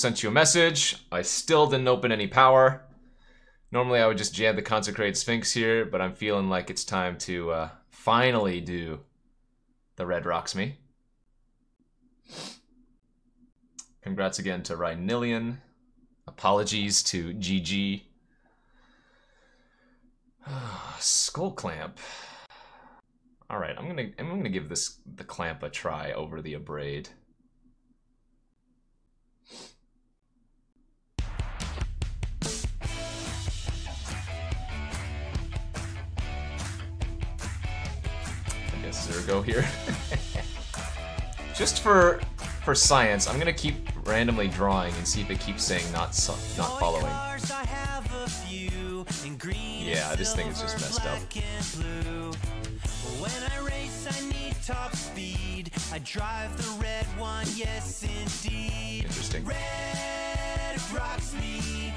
Sent you a message. I still didn't open any power. Normally I would just jab the Consecrated Sphinx here, but I'm feeling like it's time to uh, finally do the Red Rocks me. Congrats again to Rhinillion. Apologies to GG. Skull Clamp. All right, I'm gonna I'm gonna give this the clamp a try over the abrade. I guess there go here. Just for for science, I'm gonna keep randomly drawing and see if it keeps saying not not following. Yeah, this thing is just messed up. When I race, I need top speed. I drive the red one, yes indeed. Interesting. Red rocks me.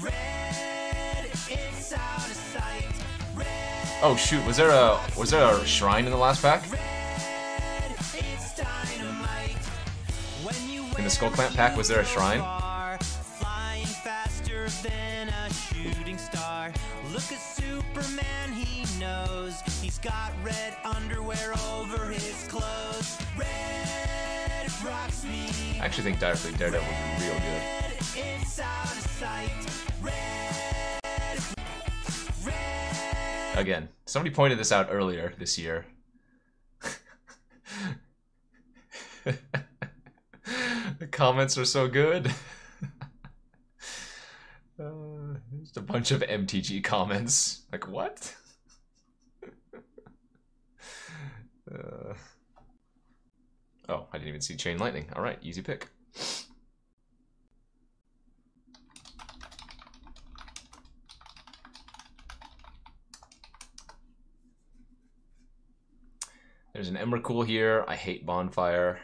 Red, it's out of sight. Oh shoot, was there a was there a shrine in the last pack? In the Skull Clamp pack, was there a shrine? Look at Superman, he knows he's got red underwear over his clothes. Red rocks me. I actually think Dire Fleet Daredevil would be real good. Again, somebody pointed this out earlier this year. the comments are so good. Uh, just a bunch of MTG comments. Like, what? uh, oh, I didn't even see Chain Lightning. Alright, easy pick. There's an Emrakul here. I hate Bonfire.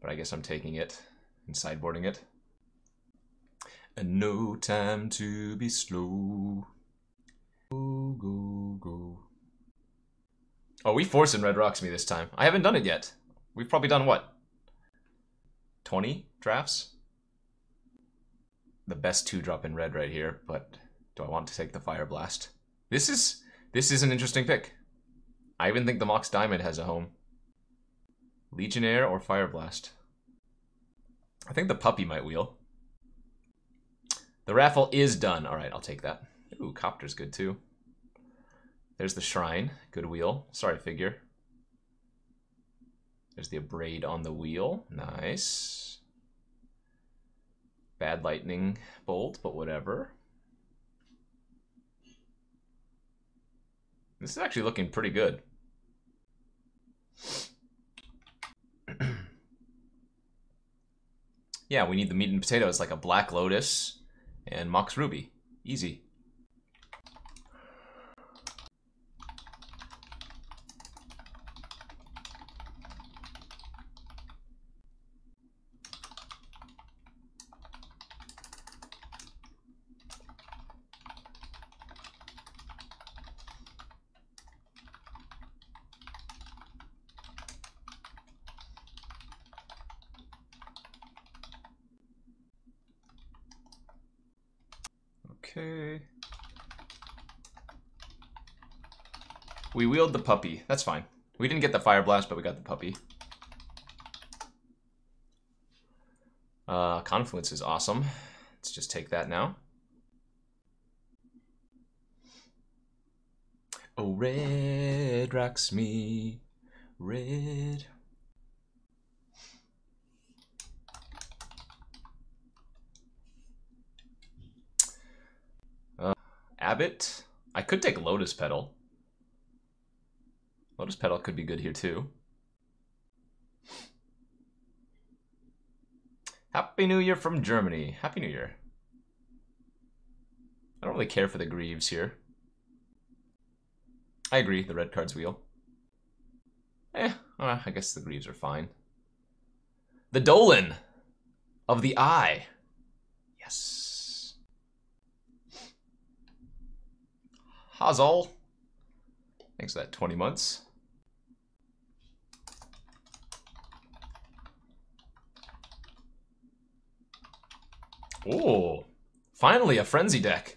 But I guess I'm taking it and sideboarding it. And no time to be slow. Go, go, go. Oh, we forcing Red Rocks me this time. I haven't done it yet. We've probably done what? 20 drafts? The best two drop in red right here, but do I want to take the Fire Blast? This is this is an interesting pick. I even think the Mox Diamond has a home. Legionnaire or Fire Blast? I think the puppy might wheel. The raffle is done. All right, I'll take that. Ooh, Copter's good too. There's the shrine. Good wheel. Sorry, figure. There's the abrade on the wheel. Nice. Bad lightning bolt, but whatever. This is actually looking pretty good. yeah, we need the meat and potatoes like a Black Lotus and Mox Ruby. Easy. Okay. We wheeled the puppy. That's fine. We didn't get the fire blast, but we got the puppy. Uh, Confluence is awesome. Let's just take that now. Oh, red rocks me, red Abbot. I could take Lotus Petal. Lotus Petal could be good here too. Happy New Year from Germany. Happy New Year. I don't really care for the Greaves here. I agree, the red card's wheel. Eh, uh, I guess the Greaves are fine. The Dolan of the Eye. Yes. Hazal. Thanks for that 20 months. Oh, finally a frenzy deck.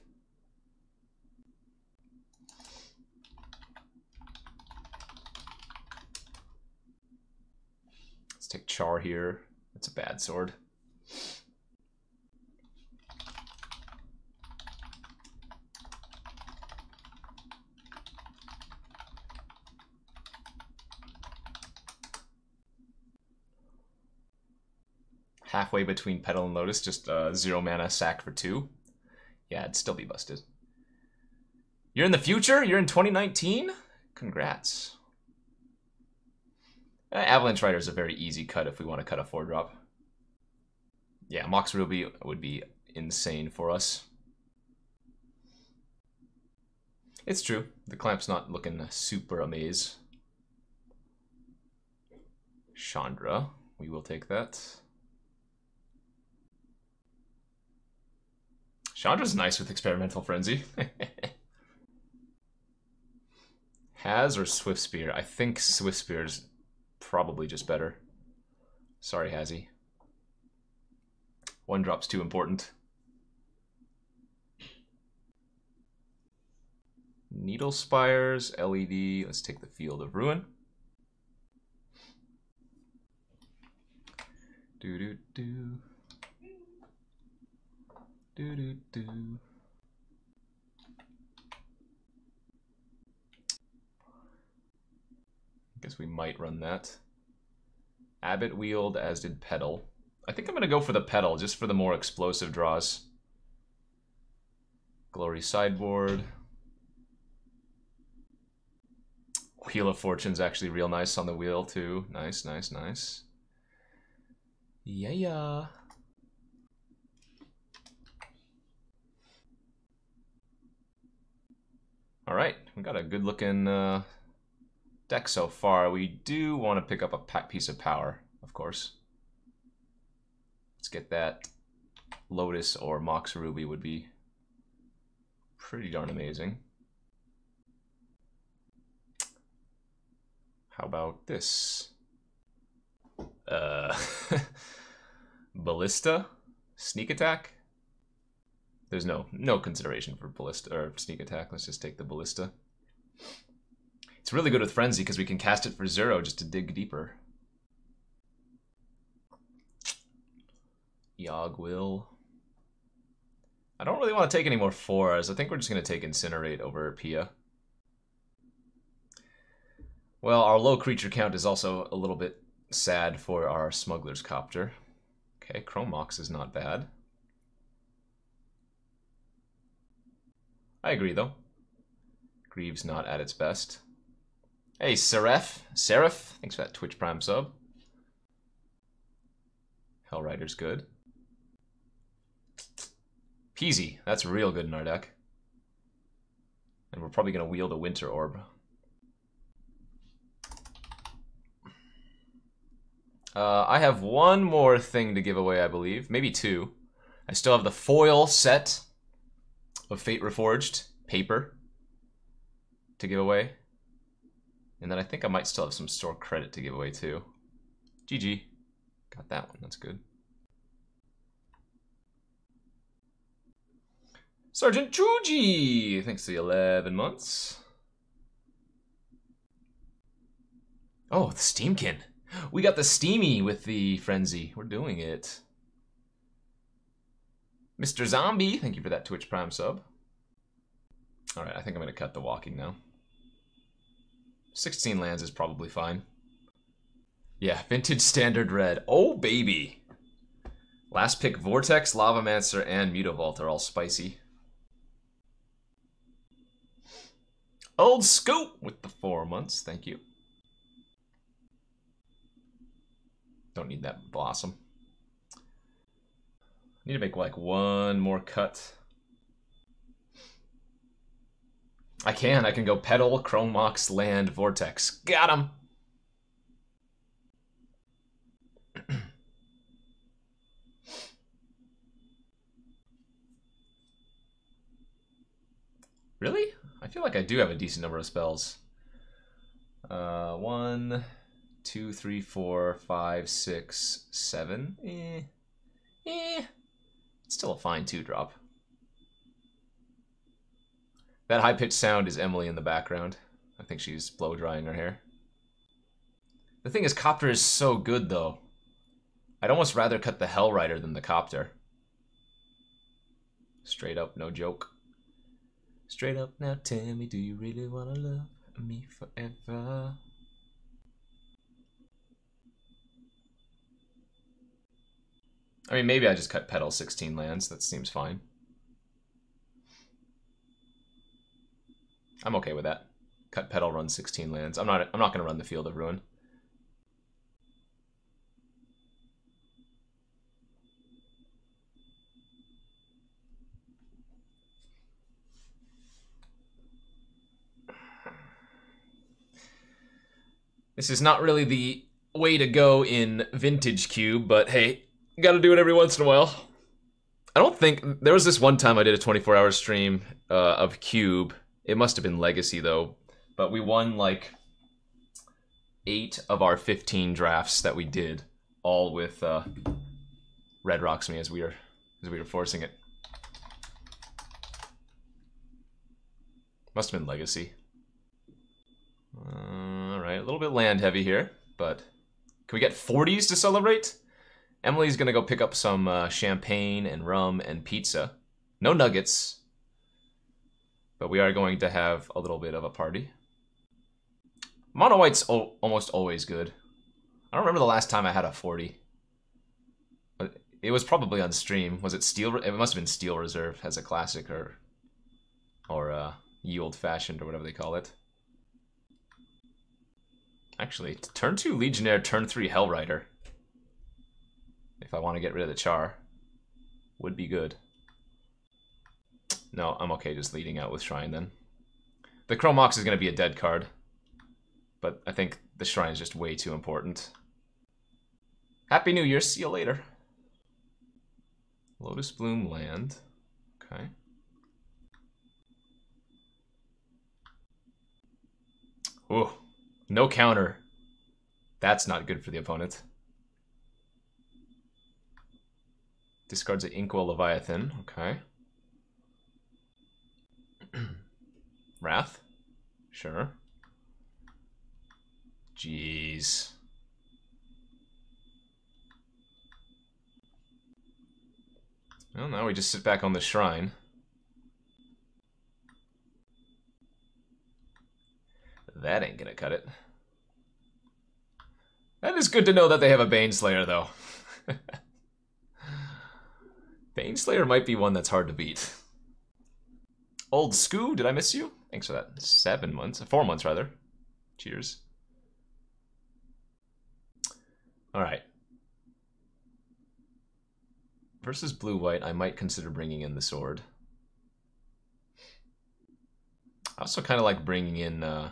Let's take Char here. That's a bad sword. Halfway between Petal and Lotus, just uh, zero mana sack for two. Yeah, it'd still be busted. You're in the future? You're in 2019? Congrats. Uh, Avalanche Rider is a very easy cut if we want to cut a 4-drop. Yeah, Mox Ruby would be insane for us. It's true. The clamp's not looking super amaze. Chandra, we will take that. Chandra's nice with Experimental Frenzy. Has or Swift Spear? I think Swift Spear is probably just better. Sorry, Hazzy. One drop's too important. Needle Spires, LED. Let's take the Field of Ruin. Do do do. Do do do. Guess we might run that. Abbott wheeled, as did Petal. I think I'm going to go for the Petal, just for the more explosive draws. Glory sideboard. Wheel of Fortune's actually real nice on the wheel, too. Nice, nice, nice. Yeah, yeah. All right, we got a good looking uh, deck so far. We do want to pick up a piece of power, of course. Let's get that Lotus or Mox Ruby would be pretty darn amazing. How about this? Uh, Ballista? Sneak attack? There's no no consideration for ballista or sneak attack. Let's just take the ballista. It's really good with frenzy because we can cast it for zero just to dig deeper. Yogg will. I don't really want to take any more fours. I think we're just going to take Incinerate over Pia. Well, our low creature count is also a little bit sad for our Smuggler's Copter. Okay, Chrome Mox is not bad. I agree, though. Greaves not at its best. Hey, Seraph. Seraph, thanks for that Twitch Prime sub. Hellrider's good. Peasy, that's real good in our deck. And we're probably going to wield a Winter Orb. Uh, I have one more thing to give away, I believe. Maybe two. I still have the foil set of Fate Reforged paper to give away. And then I think I might still have some store credit to give away too. GG. Got that one. That's good. Sergeant Chuji! Thanks the 11 months. Oh, the Steamkin. We got the Steamy with the Frenzy. We're doing it. Mr. Zombie, thank you for that Twitch Prime sub. Alright, I think I'm going to cut the walking now. 16 lands is probably fine. Yeah, Vintage Standard Red. Oh, baby! Last pick, Vortex, Lavamancer, and Mutavault are all spicy. Old Scoop with the four months, thank you. Don't need that Blossom. Need to make like one more cut. I can. I can go Petal, Chrome Mox, Land, Vortex. Got him! really? I feel like I do have a decent number of spells. Uh, one, two, three, four, five, six, seven. Eh. Eh. Still a fine 2-drop. That high-pitched sound is Emily in the background. I think she's blow-drying her hair. The thing is, Copter is so good, though. I'd almost rather cut the Hellrider than the Copter. Straight up, no joke. Straight up, now tell me, do you really want to love me forever? I mean, maybe I just cut Petal 16 lands. That seems fine. I'm okay with that. Cut Petal, run 16 lands. I'm not. I'm not going to run the Field of Ruin. This is not really the way to go in Vintage Cube, but hey, gotta do it every once in a while. I don't think there was this one time I did a 24 hour stream uh, of Cube. It must have been Legacy though, but we won like eight of our 15 drafts that we did, all with uh, Red Rocks me as we were as we were forcing it. Must have been Legacy. Uh, all right, a little bit land heavy here, but can we get 40s to celebrate? Emily's gonna go pick up some uh, champagne and rum and pizza. No nuggets, but we are going to have a little bit of a party. Mono white's almost always good. I don't remember the last time I had a 40. It was probably on stream. Was it Steel? It must have been Steel Reserve as a classic or or uh, Ye Old Fashioned or whatever they call it. Actually, turn 2 Legionnaire, turn 3 Hellrider if I want to get rid of the char, would be good. No, I'm okay just leading out with Shrine then. The Chrome Mox is going to be a dead card, but I think the Shrine is just way too important. Happy New Year, see you later. Lotus Bloom land, okay. Ooh, no counter. That's not good for the opponent. Discards an Inkwell Leviathan. Okay. Wrath? Sure. Jeez. Well, now we just sit back on the shrine. That ain't gonna cut it. That is good to know that they have a Baneslayer, though. Baneslayer might be one that's hard to beat. Old Scoo, did I miss you? Thanks for that. Seven months. Four months, rather. Cheers. Alright. Versus blue-white, I might consider bringing in the sword. I also kind of like bringing in uh,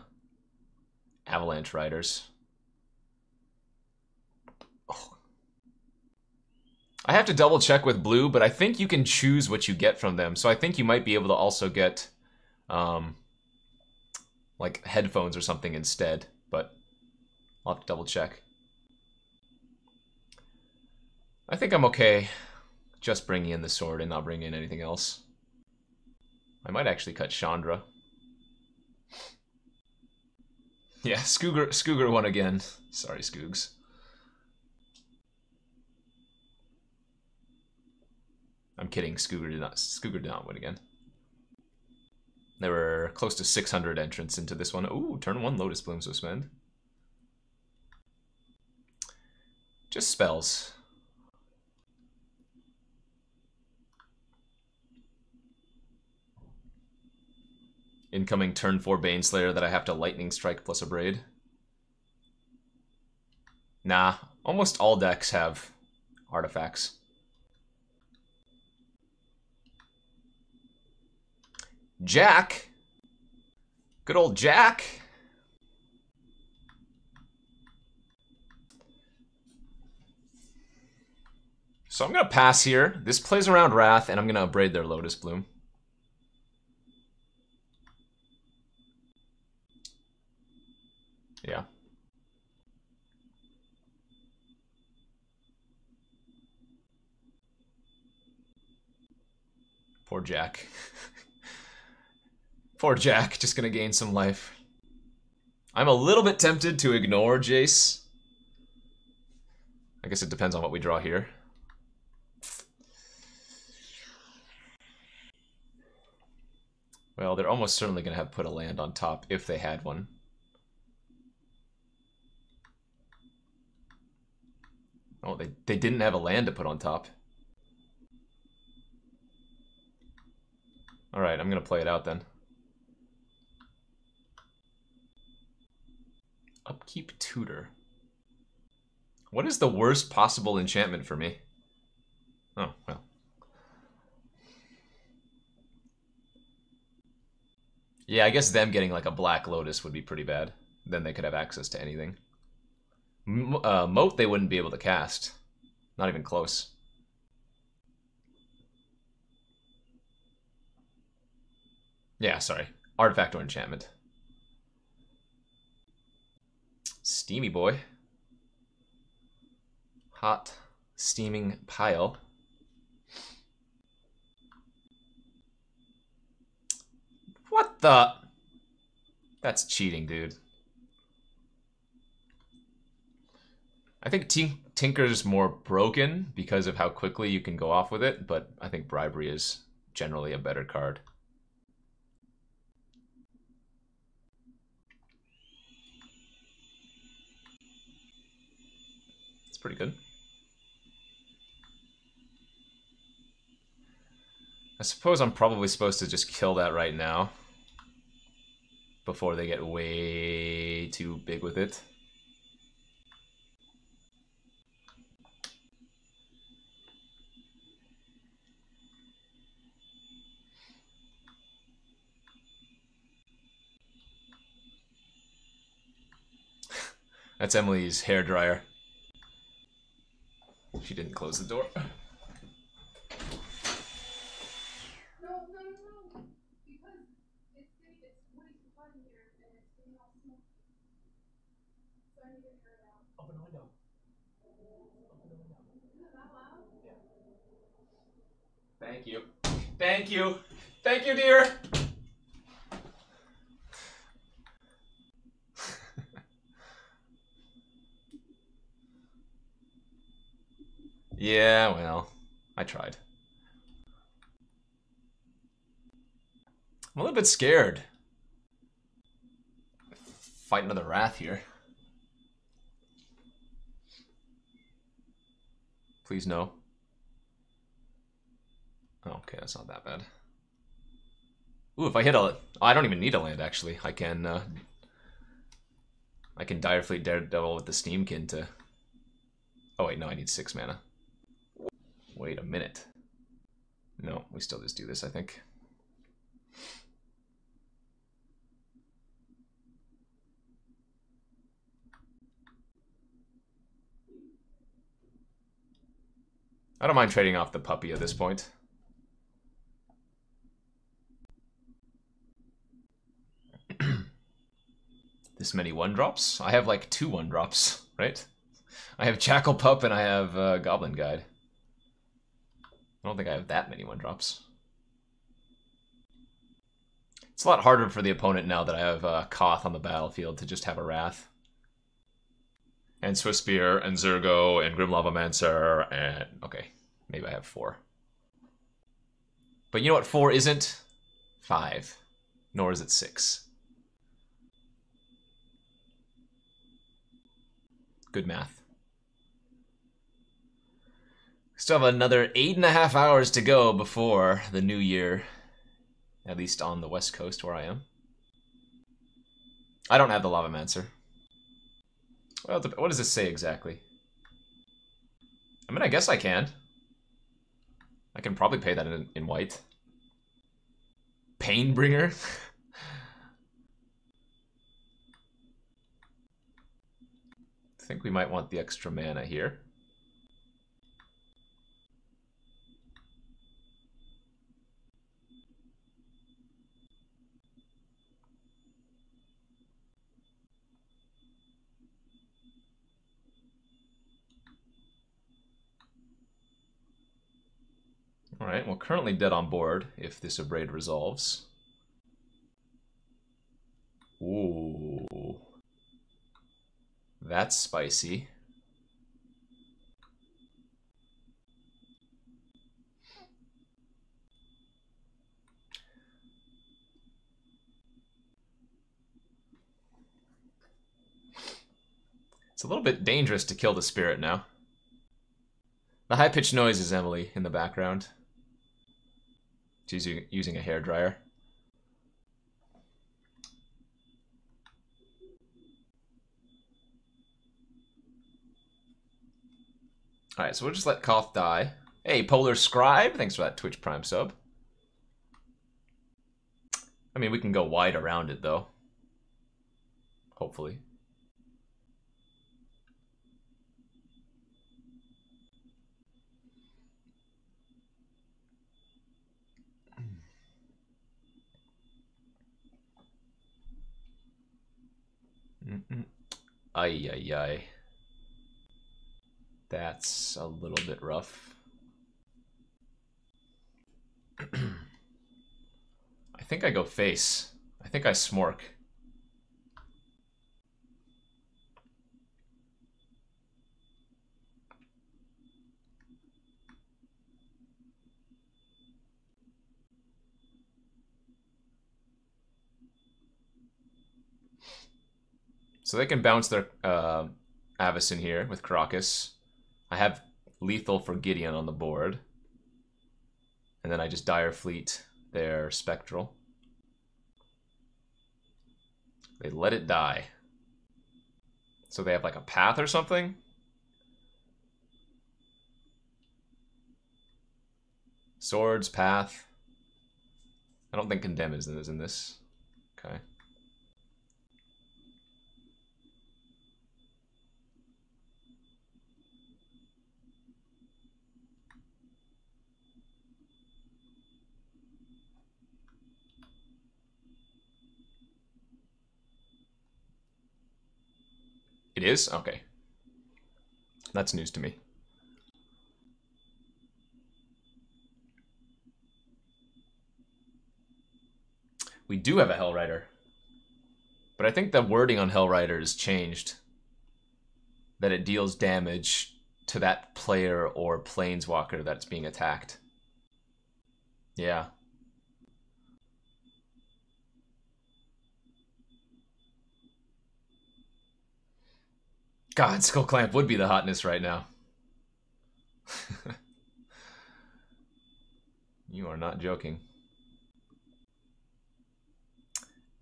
Avalanche Riders. I have to double check with blue, but I think you can choose what you get from them. So I think you might be able to also get um, like headphones or something instead, but I'll have to double check. I think I'm okay just bringing in the sword and not bringing in anything else. I might actually cut Chandra. Yeah, Scooger, Scooger won again. Sorry, Scoogs. I'm kidding. Scooger did not. Scooger did not win again. There were close to 600 entrants into this one. Ooh, turn one Lotus Bloom suspend. Just spells. Incoming turn 4 Baneslayer that I have to Lightning Strike plus Abrade. Nah, almost all decks have artifacts. Jack. Good old Jack. So I'm going to pass here. This plays around Wrath, and I'm going to braid their Lotus Bloom. Yeah. Poor Jack. Poor Jack, just gonna gain some life. I'm a little bit tempted to ignore Jace. I guess it depends on what we draw here. Well, they're almost certainly going to have put a land on top if they had one. Oh, they, they didn't have a land to put on top. Alright, I'm going to play it out then. Upkeep Tutor. What is the worst possible enchantment for me? Oh, well. Yeah, I guess them getting like a Black Lotus would be pretty bad. Then they could have access to anything. M uh, Moat they wouldn't be able to cast. Not even close. Yeah, sorry. Artifact or enchantment. Steamy boy. Hot steaming pile. What the? That's cheating, dude. I think Tinker's more broken because of how quickly you can go off with it, but I think Bribery is generally a better card. Pretty good. I suppose I'm probably supposed to just kill that right now before they get way too big with it. That's Emily's hair dryer. She didn't close the door. Thank you. Thank you. Thank you, dear. Yeah, well, I tried. I'm a little bit scared. Fight another Wrath here. Please no. Okay, that's not that bad. Ooh, if I hit a... I don't even need a land, actually. I can, uh... I can Dire Fleet Daredevil with the Steamkin to... Oh, wait, no, I need six mana. Wait a minute. No, we still just do this, I think. I don't mind trading off the puppy at this point. this many one drops? I have like two one drops, right? I have Jackal Pup and I have uh, Goblin Guide. I don't think I have that many one drops. It's a lot harder for the opponent now that I have uh, Koth on the battlefield to just have a Wrath. And Swiftspear, and Zurgo, and Grim Lava Lavamancer, and... Okay, maybe I have four. But you know what four isn't? Five. Nor is it six. Good math. Still have another eight and a half hours to go before the new year, at least on the west coast where I am. I don't have the Lavamancer. Well, what does this say exactly? I mean, I guess I can. I can probably pay that in, in white. Painbringer? I think we might want the extra mana here. Alright, well currently dead on board if this Abrade resolves. Ooh. That's spicy. It's a little bit dangerous to kill the spirit now. The high-pitched noise is Emily in the background. She's using a hair dryer. Alright, so we'll just let Koth die. Hey, Polar Scribe, thanks for that Twitch Prime sub. I mean, we can go wide around it, though. Hopefully. Mm -mm. Ay, ay, ay. That's a little bit rough. I think I go face. I think I smork. So they can bounce their uh, Avacyn here with Karakas. I have lethal for Gideon on the board. And then I just Dire Fleet their Spectral. They let it die. So they have like a path or something? Swords, path. I don't think Condemn is in this. Okay. It is? Okay. That's news to me. We do have a Hellrider. But I think the wording on Hellrider has changed. That it deals damage to that player or planeswalker that's being attacked. Yeah. God, Skull Clamp would be the hotness right now. you are not joking.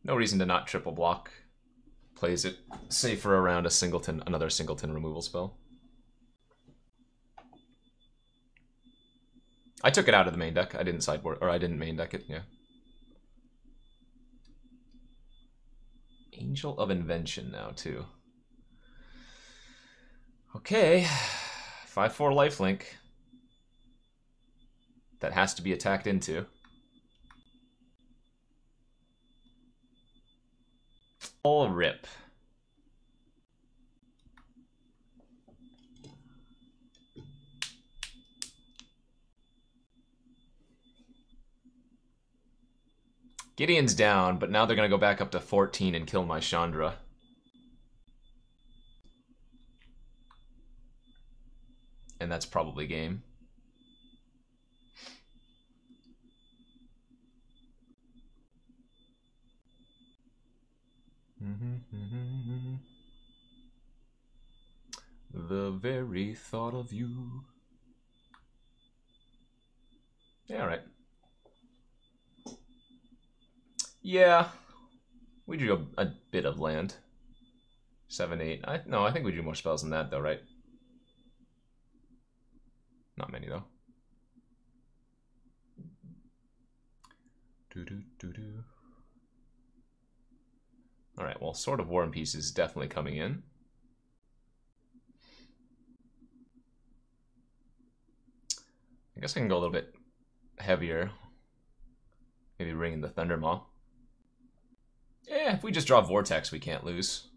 No reason to not triple block. Plays it safer around a singleton, another singleton removal spell. I took it out of the main deck. I didn't sideboard, or I didn't main deck it, yeah. Angel of Invention now, too. Okay. 5-4 lifelink. That has to be attacked into. All rip. Gideon's down, but now they're going to go back up to 14 and kill my Chandra. That's probably game. Mm-hmm, mm-hmm, mm-hmm. The very thought of you. Yeah, all right. Yeah, we drew a, a bit of land. Seven, eight. I no, I think we drew more spells than that, though, right? Not many though. Do do do do. All right. Well, Sword of War and Peace is definitely coming in. I guess I can go a little bit heavier. Maybe ring in the Thundermaw. Yeah, if we just draw Vortex, we can't lose.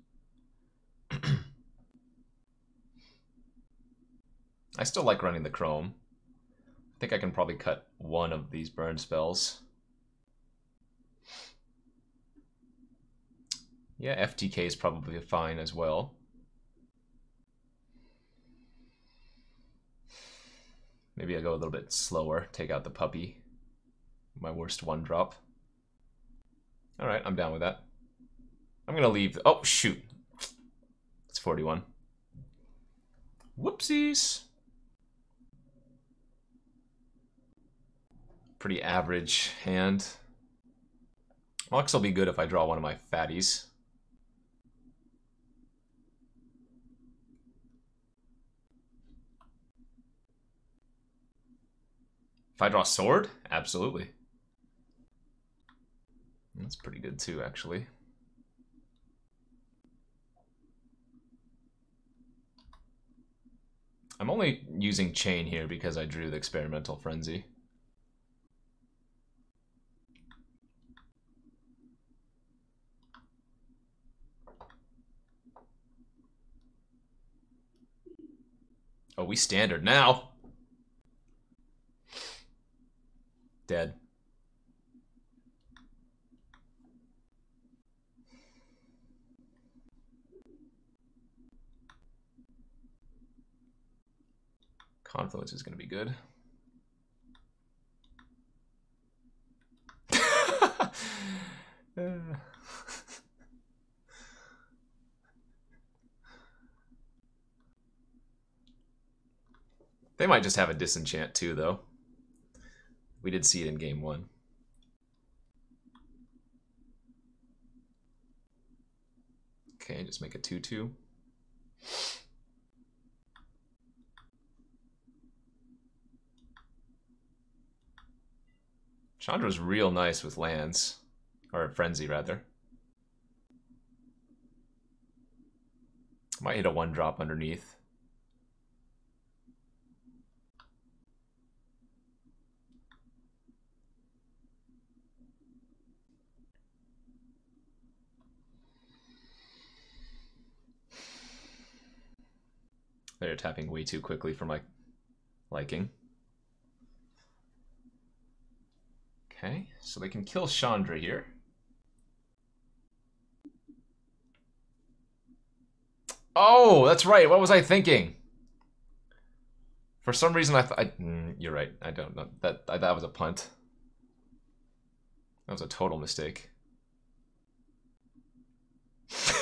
I still like running the Chrome. I think I can probably cut one of these burn spells. Yeah, FTK is probably fine as well. Maybe I go a little bit slower, take out the puppy. My worst one drop. Alright, I'm down with that. I'm gonna leave. Oh, shoot. It's 41. Whoopsies. Pretty average hand. Mox will be good if I draw one of my fatties. If I draw sword? Absolutely. That's pretty good too, actually. I'm only using chain here because I drew the experimental frenzy. Oh, we standard now. Dead. Confluence is going to be good. Uh. They might just have a disenchant too, though. We did see it in game one. Okay, just make a 2-2. Chandra's real nice with lands. Or Frenzy, rather. Might hit a one drop underneath. They're tapping way too quickly for my liking. Okay, so they can kill Chandra here. Oh, that's right. What was I thinking? For some reason, I thought... Mm, you're right. I don't know. That, I, that was a punt. That was a total mistake.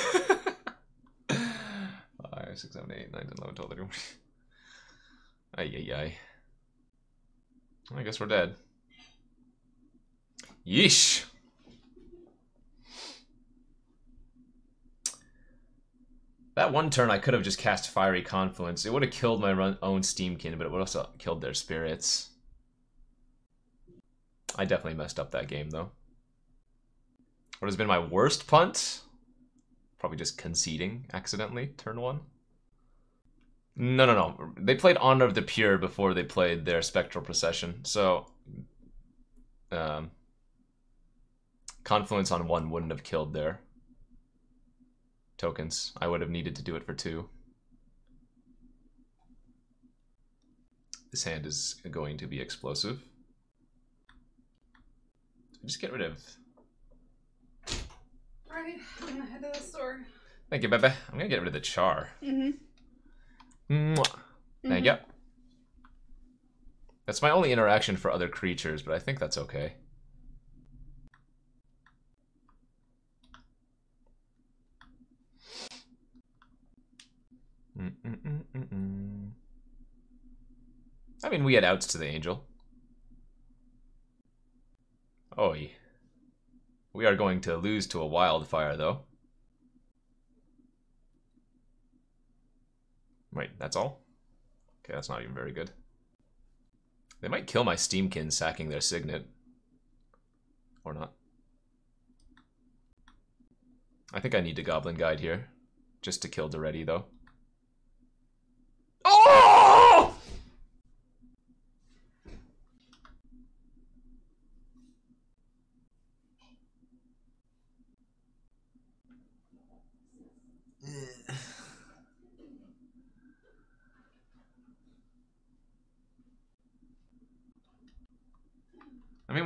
Five, six, seven, eight, nine, ten, eleven, twelve, thirteen. Ay, ay, ay. I guess we're dead. Yeesh. That one turn I could have just cast Fiery Confluence. It would have killed my own Steamkin, but it would also killed their spirits. I definitely messed up that game, though. What has been my worst punt? Probably just conceding accidentally, turn one. No, no, no. They played Honor of the Pure before they played their Spectral Procession, so... Um, Confluence on one wouldn't have killed their tokens. I would have needed to do it for two. This hand is going to be explosive. Just get rid of... Alright, I'm gonna head to the store. Thank you, Bebe. I'm gonna get rid of the char. Mm-hmm. Mwah. Thank you. That's my only interaction for other creatures, but I think that's okay. Mm -mm -mm I mean, we had outs to the angel. Oi. We are going to lose to a wildfire, though. Wait, that's all? Okay, that's not even very good. They might kill my Steamkin sacking their Signet. Or not. I think I need to Goblin Guide here. Just to kill Daretti, though. Oh!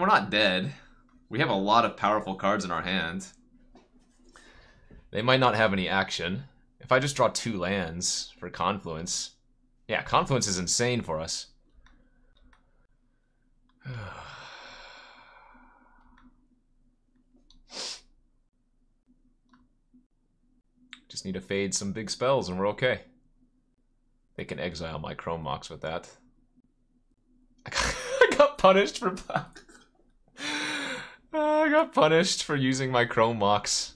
Not dead. We have a lot of powerful cards in our hand. They might not have any action. If I just draw two lands for Confluence... Yeah, Confluence is insane for us. Just need to fade some big spells and we're okay. They can exile my Chrome Mox with that. I got, I got punished for... I got punished for using my Chrome Mox.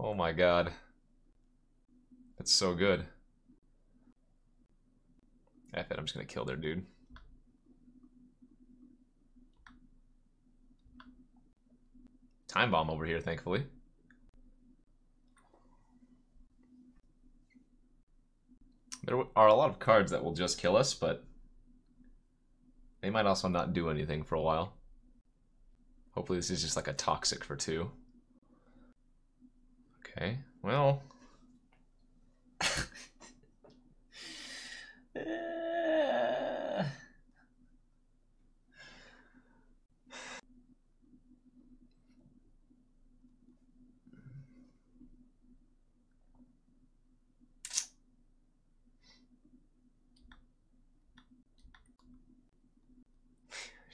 Oh my god. That's so good. F it, I'm just gonna kill their dude. Time bomb over here, thankfully. There are a lot of cards that will just kill us, but they might also not do anything for a while. Hopefully this is just like a toxic for two. Okay, well...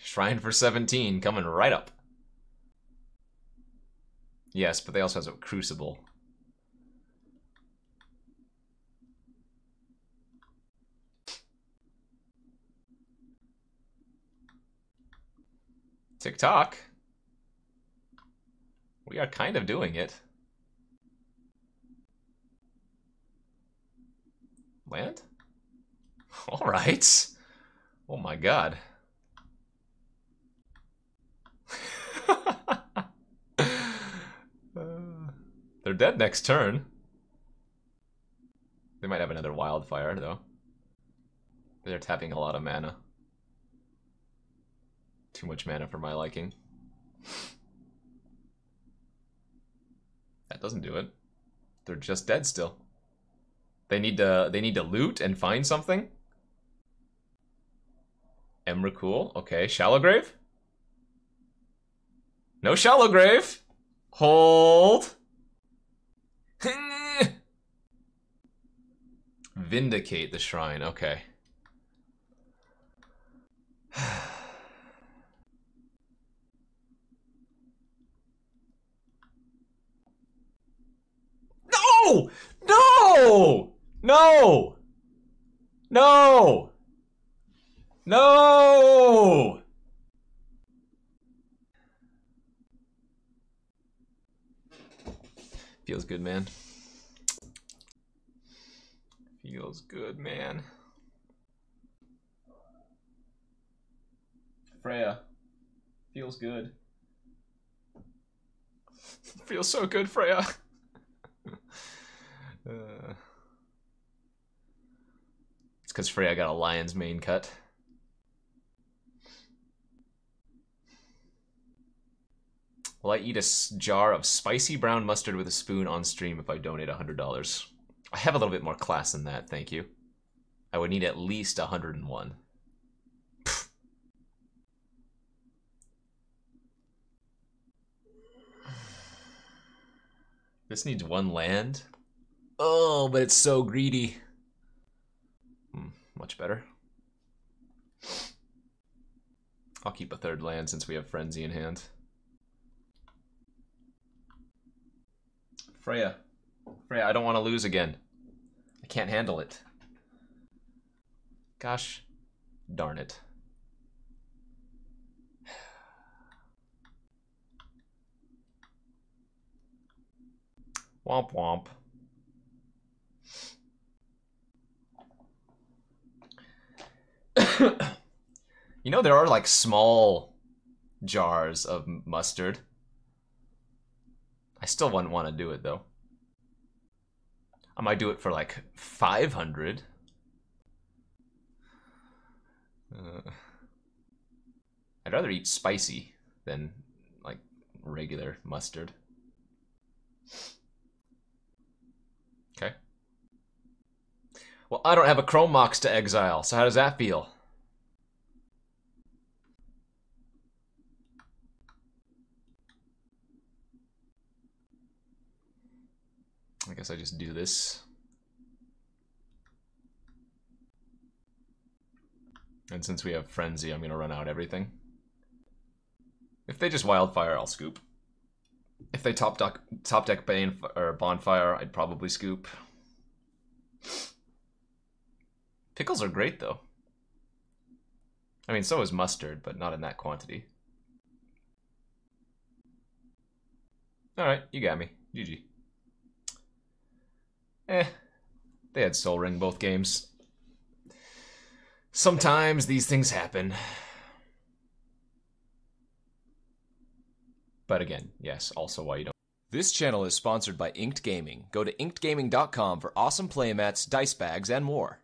Shrine for 17, coming right up. Yes, but they also have a Crucible. TikTok. We are kind of doing it. Land? Alright. Oh my god. They're dead next turn. They might have another wildfire, though. They're tapping a lot of mana. Too much mana for my liking. That doesn't do it. They're just dead still. They need to they need to loot and find something. Emrakul, okay. Shallow grave? No shallow grave. Hold. Vindicate the shrine, okay. no! No! No! No! No! Feels good, man. Feels good, man. Freya. Feels good. Feels so good, Freya. uh, it's because Freya got a lion's mane cut. Will I eat a jar of spicy brown mustard with a spoon on stream if I donate $100? I have a little bit more class than that, thank you. I would need at least 101. This needs one land. Oh, but it's so greedy. Hmm, much better. I'll keep a third land since we have Frenzy in hand. Freya. Freya, I don't want to lose again. I can't handle it. Gosh darn it. Womp womp. you know, there are like small jars of mustard. I still wouldn't want to do it though. I might do it for like 500. Uh, I'd rather eat spicy than like regular mustard. Okay. Well, I don't have a Chrome Mox to exile, so how does that feel? Guess I just do this. And since we have Frenzy, I'm going to run out everything. If they just Wildfire, I'll scoop. If they top deck, top deck Bane or Bonfire, I'd probably scoop. Pickles are great, though. I mean, so is mustard, but not in that quantity. Alright, you got me. GG. Eh. They had Sol Ring both games. Sometimes these things happen. But again, yes, also why you don't. This channel is sponsored by Inked Gaming. Go to inkedgaming.com for awesome playmats, dice bags, and more.